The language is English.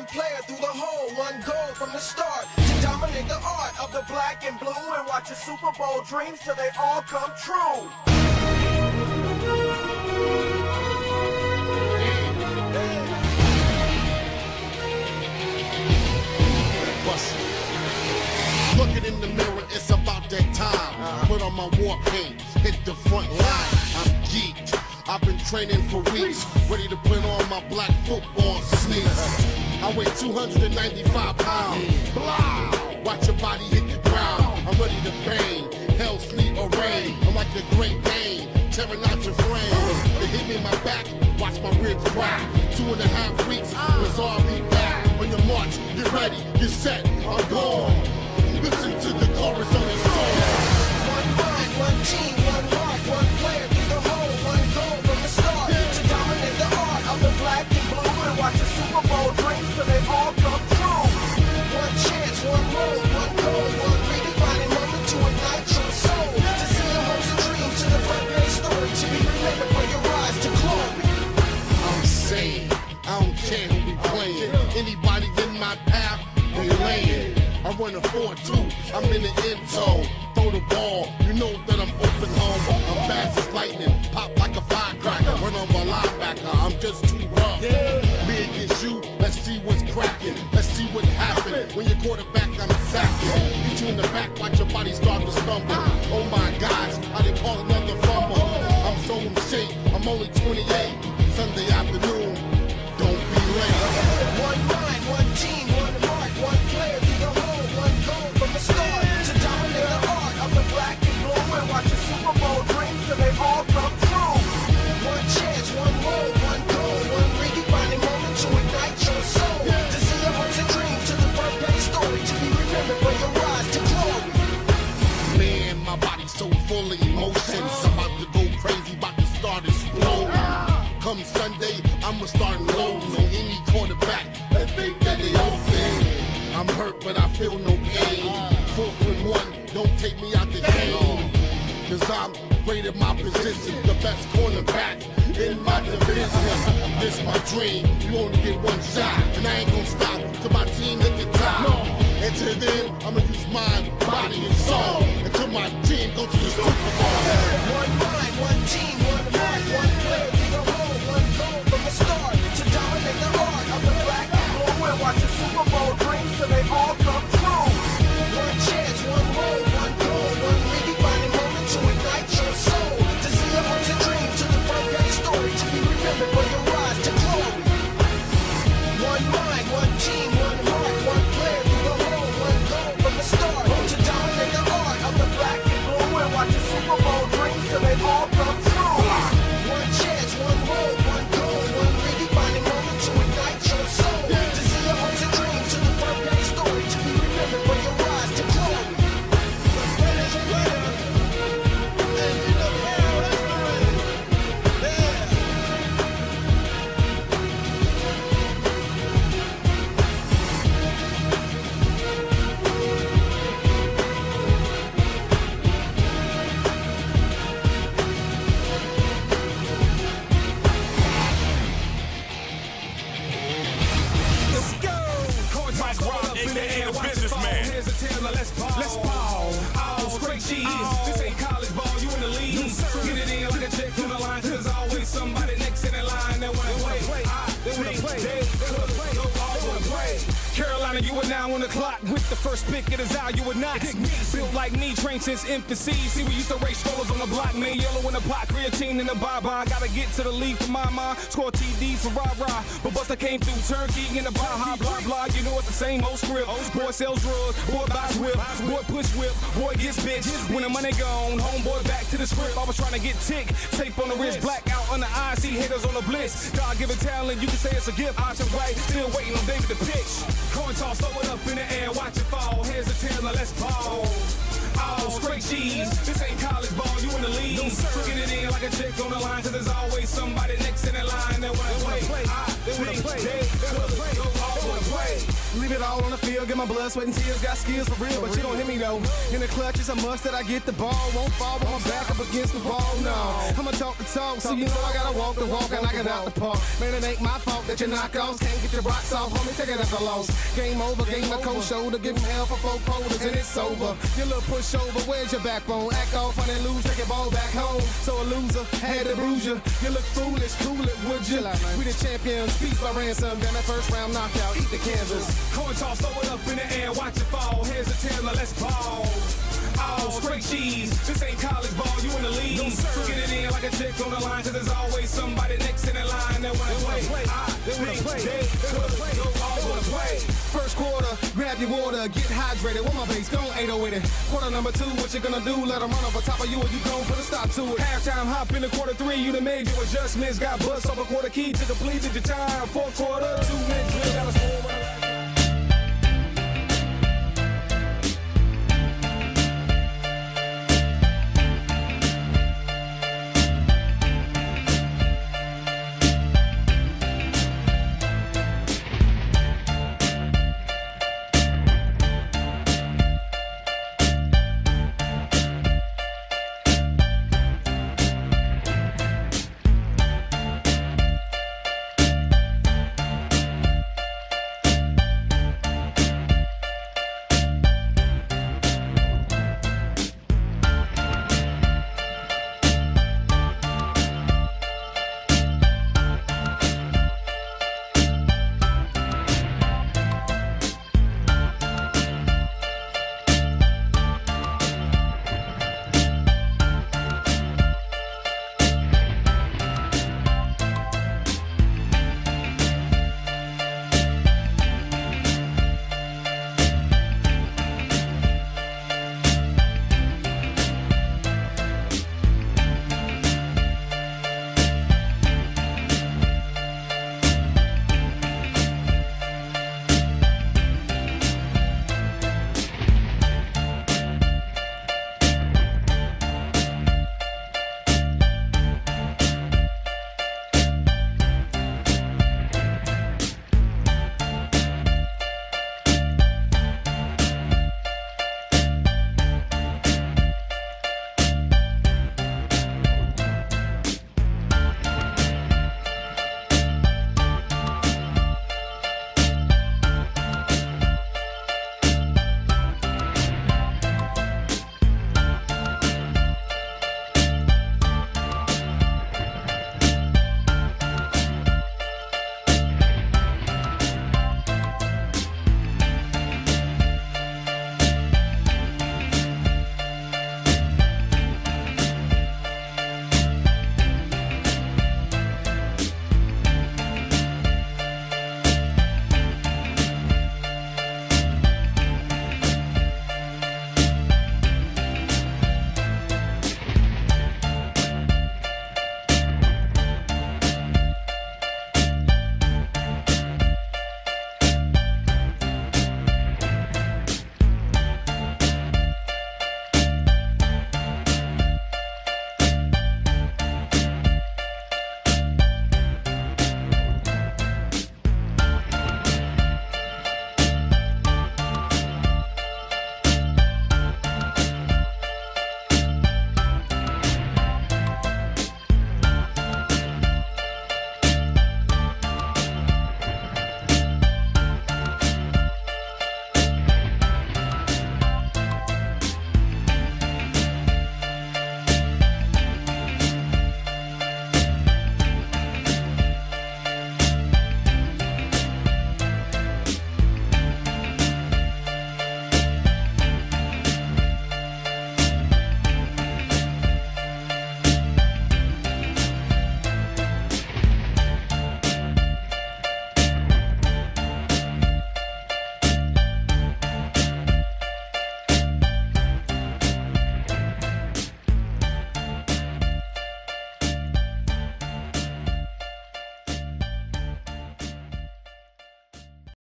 one player through the hole, one goal from the start to dominate the art of the black and blue and watch your Super Bowl dreams till they all come true. Looking in the mirror, it's about that time. Put on my war paint, hit the front line. I'm geeked. I've been training for weeks, ready to put on my black football sneaks. Weigh 295 pounds. Blah! Watch your body hit the ground. I'm ready to bang. Hell, sleet, or rain. I'm like the Great Dane, tearing out your frame. They hit me in my back, watch my ribs crack. Two and a half weeks, it's all be back. On your march, get ready, get set, I'm gone. Listen to the chorus 24 2. I'm in the end zone. Throw the ball. You know that I'm open home. I'm fast as lightning. Pop like a firecracker. Run on my linebacker. I'm just too rough. Me against you. Let's see what's cracking. Let's see what happened when your quarterback I'm sacking. You in the back, watch your body start to stumble. Oh my gosh, I didn't call another fumble. I'm so in shape. I'm only 28. So full of emotions. I'm about to go crazy, about to start exploding. Come Sunday, I'ma start loading on any quarterback that think that they open. I'm hurt, but I feel no pain. Fourth and one, don't take me out the game. Cause I'm great at my position, the best cornerback in my division. This my dream, you only get one shot. And I ain't gonna stop till my team hit the top. Until then, I'ma use mind, body, and soul. My team go to the Super Bowl. Clock with the first pick of the Zal, you would not. Built like me, trained since infancy. See, we used to race rollers on the block, man. Yellow in the pot, creatine in the bye-bye. Gotta get to the league for my mind. Score TD for rah-rah. But Buster came through turkey in the Baja, blah, blah. You know it's the same old script. Boy sells drugs, boy buys whip, boy push whip, boy gets bitch. When the money gone, homeboy back to the script. I was trying to get tick, tape on the wrist, black out on the eyes, see haters on the blitz. God given talent, you can say it's a gift. Option right, still waiting on David to pitch. Coin toss, throw it up in the air, watch it fall. Here's a tail, now let's ball. Oh, All straight cheese. This ain't college ball, you in the league. So get it in like a chick on the line, cause there's always somebody next in the line that wanna they wanna play. They, they. They wanna play. Leave it all on the field, get my blood, sweat, and tears. Got skills for real, but you don't hit me though. In the clutch, it's a must that I get the ball. Won't fall with my back up against the wall. No, I'ma talk the talk, so you know I gotta walk the walk and I get out the park. Man, it ain't my fault that you knock off. Can't get your rocks off, homie. Take it as a loss. Game over, game the cold shoulder. Give him hell for four quarters and it's over. Your little pushover, where's your backbone? Act off on and lose, take your ball back home. So a loser had to bruise you. You look foolish, cool it, would you? We the champions, beat by ransom. Down that first round knockout, eat the Kansas. Coin toss, throw it up in the air, watch it fall. Here's a Taylor, let's ball. Oh, straight cheese. This ain't college ball, you in the league. No, sir. Get it in like a chick on the line, cause there's always somebody next in the line that wanna play. play. I They wanna think play. They They wanna could play. go all wanna play. First quarter, grab your water, get hydrated. With my bass, go 80 with it. Quarter number two, what you gonna do? Let 'em run over top of you, or you gon' put a stop to it. Halftime hop in the quarter three, you done made your adjustments. Got bust off a quarter key to complete your time. Fourth quarter, two minutes, got a score.